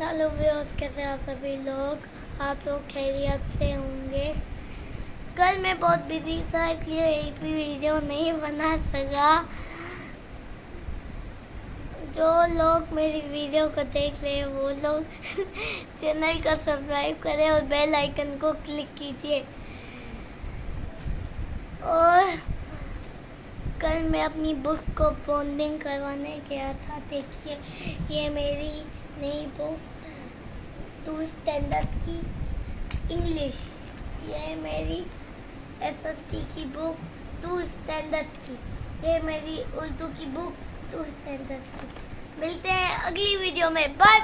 Hello viewers कैसे आप सभी लोग? आप लोग खैरियत से होंगे। कल मैं बहुत बिज़ी था, इसलिए एक भी वीडियो नहीं बना सका। जो लोग मेरी वीडियो को देख रहे हैं, वो लोग चैनल को सब्सक्राइब करें और बेल आइकन को क्लिक कीजिए। और कल मैं अपनी बुक्स को बॉन्डिंग करवाने गया था, देखिए, ये मेरी नई वो टू स्टैंडर्ड की इंग्लिश ये मेरी एसएसटी की बुक टू स्टैंडर्ड की. ये मेरी उर्दू की बुक टू स्टैंडर्ड की. मिलते हैं अगली वीडियो में. बाय